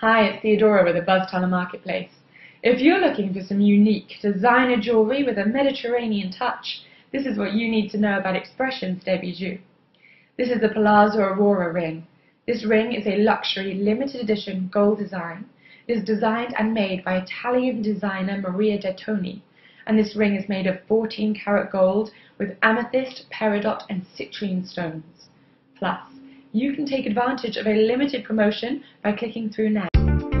Hi, it's Theodora with the Tunnel Marketplace. If you're looking for some unique designer jewelry with a Mediterranean touch, this is what you need to know about Expressions de Bijoux. This is the Palazzo Aurora ring. This ring is a luxury limited edition gold design. It is designed and made by Italian designer Maria De Toni, and this ring is made of 14 karat gold with amethyst, peridot and citrine stones. Plus, you can take advantage of a limited promotion by clicking through now.